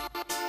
Bye.